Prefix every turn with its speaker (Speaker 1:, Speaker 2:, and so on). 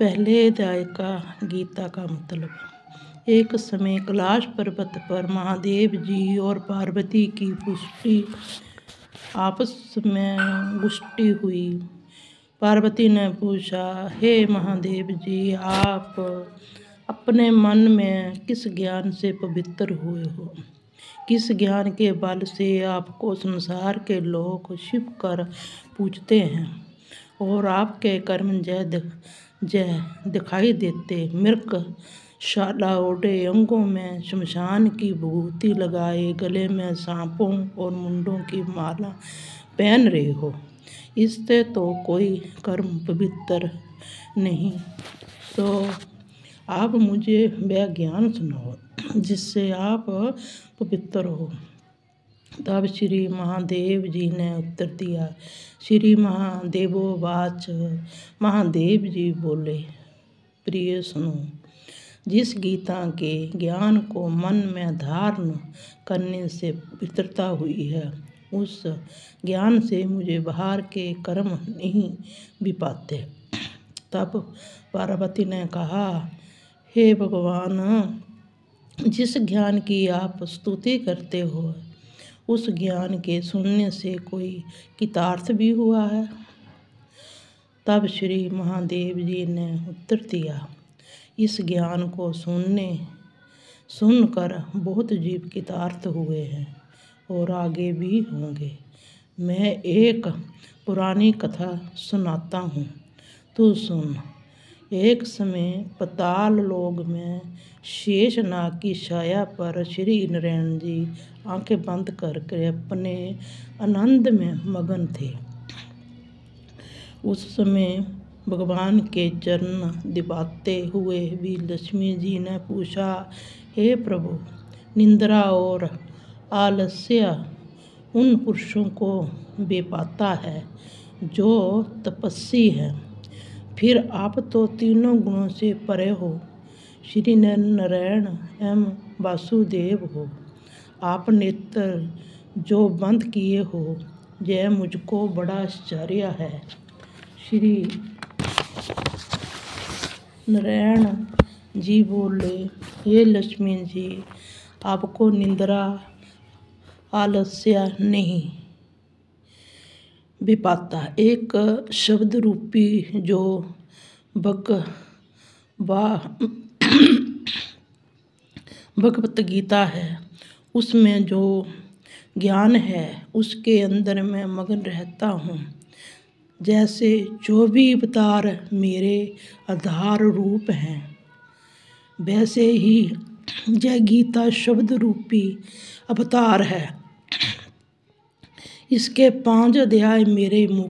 Speaker 1: पहले अध्याय का गीता का मतलब। एक समय कैलाश पर्वत पर महादेव जी और पार्वती की पुष्टि आपस में गुष्टि हुई। पार्वती ने पूछा, हे महादेव जी, आप अपने मन में किस ज्ञान से पवित्र हुए हो? किस ज्ञान के बल से आपको संसार के लोग शिव कर पूछते हैं? और आपके कर्म जय जय दिखाई देते मृग शाला ओढ़े अंगों में शमशान की भूति लगाए गले में सांपों और मुंडों की माला पहन रहे हो। इससे तो कोई कर्म पवित्र नहीं। तो आप मुझे वह ज्ञान सुनाओ जिससे आप पवित्र हो। तब श्री महादेव जी ने उत्तर दिया। श्री महादेवोवाच महादेव जी बोले, प्रिय सुनो, जिस गीता के ज्ञान को मन में धारण करने से पवित्रता हुई है, उस ज्ञान से मुझे बाहर के कर्म नहीं भी पाते। तब पार्वती ने कहा, हे भगवान, जिस ज्ञान की आप स्तुति करते हो उस ज्ञान के सुनने से कोई कितार्थ भी हुआ है। तब श्री महादेव जी ने उत्तर दिया, इस ज्ञान को सुनने, सुनकर बहुत जीव कितार्थ हुए हैं और आगे भी होंगे। मैं एक पुरानी कथा सुनाता हूँ। तू सुन। एक समय पताल लोग में शेष नाग की छाया पर श्री नारायण जी आँखें बंद करके अपने आनंद में मगन थे। उस समय भगवान के चरण दिबाते हुए भी लक्ष्मी जी ने पूछा, हे प्रभु, निंद्रा और आलस्य उन पुरुषों को बेपाता है जो तपस्वी है। फिर आप तो तीनों गुणों से परे हो। श्री नारायण एवं वासुदेव हो। आप नेत्र जो बंद किए हो, यह मुझको बड़ा आश्चर्य है। श्री नारायण जी बोले, हे लक्ष्मी जी, आपको निंद्रा आलस्य नहीं। विपाता एक शब्द रूपी जो भग भगवत गीता है, उसमें जो ज्ञान है, उसके अंदर मैं मगन रहता हूँ। जैसे जो भी अवतार मेरे आधार रूप हैं, वैसे ही जय गीता शब्द रूपी अवतार है। इसके पाँच अध्याय मेरे मुख